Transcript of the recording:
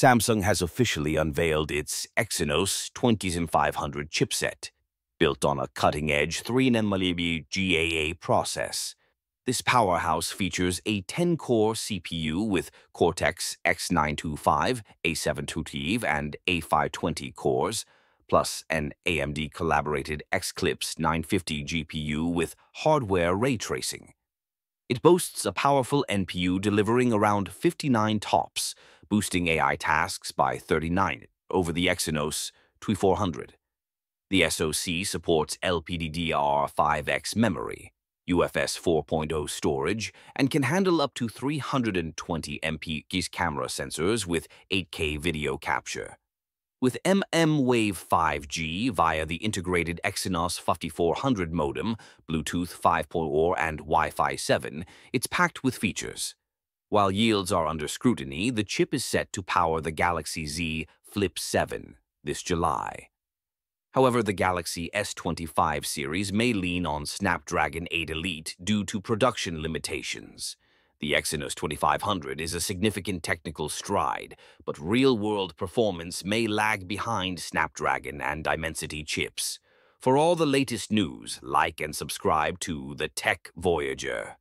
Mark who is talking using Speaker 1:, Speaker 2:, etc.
Speaker 1: Samsung has officially unveiled its Exynos 2500 chipset, built on a cutting-edge 3nm GAA process. This powerhouse features a 10-core CPU with Cortex X925, A725, and A520 cores, plus an AMD collaborated Xclipse 950 GPU with hardware ray tracing. It boasts a powerful NPU delivering around 59 TOPS, boosting AI tasks by 39 over the Exynos 2400. The SoC supports LPDDR5X memory, UFS 4.0 storage, and can handle up to 320 MP camera sensors with 8K video capture. With mmWave 5G via the integrated Exynos 5400 modem, Bluetooth 5.0 and Wi-Fi 7, it's packed with features. While yields are under scrutiny, the chip is set to power the Galaxy Z Flip 7 this July. However, the Galaxy S25 series may lean on Snapdragon 8 Elite due to production limitations. The Exynos 2500 is a significant technical stride, but real-world performance may lag behind Snapdragon and Dimensity chips. For all the latest news, like and subscribe to the Tech Voyager.